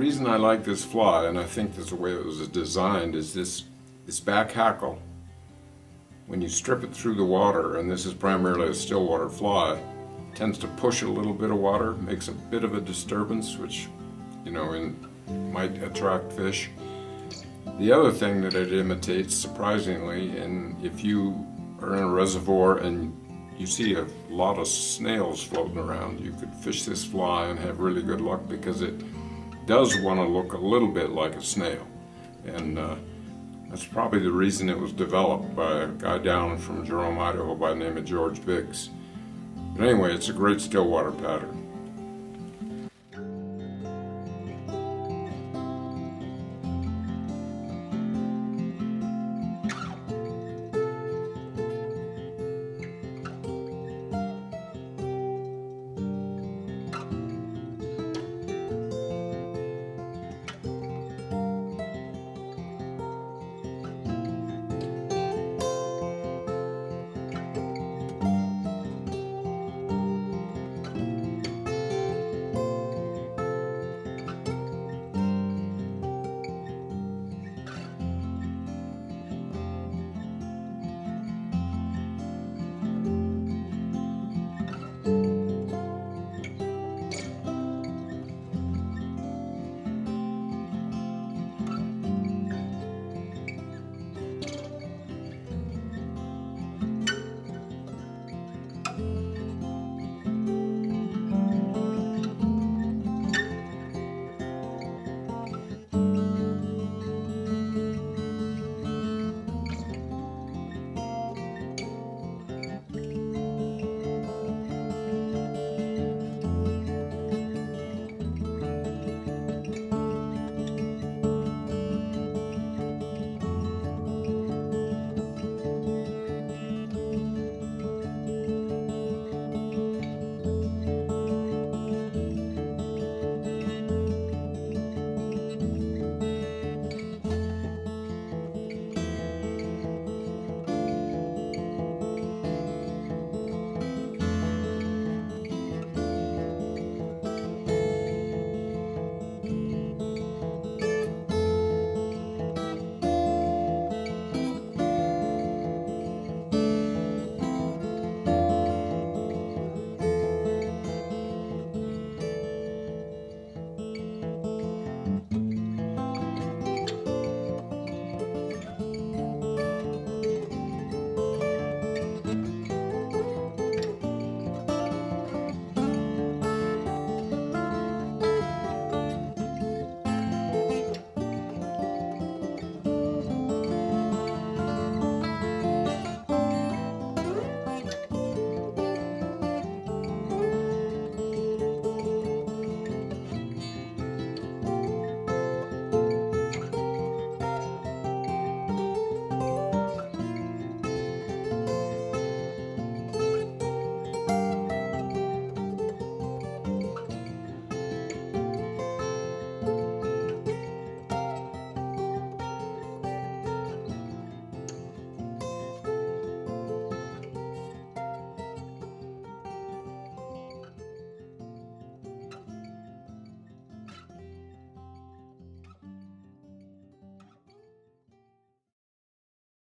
reason I like this fly, and I think that's the way it was designed, is this, this back hackle. When you strip it through the water, and this is primarily a stillwater fly, tends to push a little bit of water, makes a bit of a disturbance, which, you know, in, might attract fish. The other thing that it imitates, surprisingly, and if you are in a reservoir and you see a lot of snails floating around, you could fish this fly and have really good luck because it does want to look a little bit like a snail. And uh, that's probably the reason it was developed by a guy down from Jerome, Idaho by the name of George Biggs. But anyway, it's a great stillwater pattern.